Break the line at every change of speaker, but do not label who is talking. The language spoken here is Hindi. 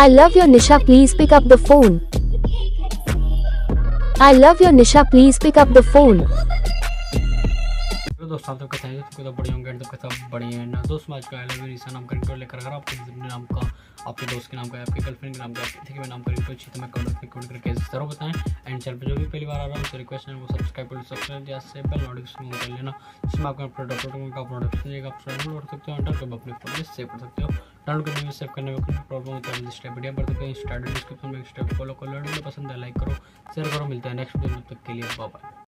I love your Nisha, please pick up the phone. I love your Nisha, please pick up the phone.
तो दोस्तों आप सबके साथ सबके तो बढ़िया होंगे सबके साथ बढ़िया है ना? दोस्त आज का आई लव यू निशा नाम का इंट्रो लेकर अगर आपको अपने नाम का आपके दोस्त के नाम का आपके गर्लफ्रेंड के नाम का। किसी के नाम का इंट्रो अच्छी तो मैं कमेंट में कमेंट करके ज़रूर बताएँ। एंड चैनल पर जो भी पहली बार आ रहा हूँ उससे रिक्वेस्ट है वो सब्सक्राइब कर सब्सक्राइब जैसे बेल नोटिफिकेशन कर लेना जिसमें आपका प्रोडक्ट का नोटिफिकेशन जाएगा। आप सकते हो अंडर कब अपने फ़ोन में सेव कर सकते हो। डाउनलोड करने में सेव करने में कोई प्रॉब्लम होता है स्टेप वीडियो पर सकते हैं स्टार्ट डिस्क्रिप्शन में स्टेप फॉलो कर लो पसंद है लाइक करो शेयर करो, मिलता है नेक्स्ट वीडियो तक के लिए बाय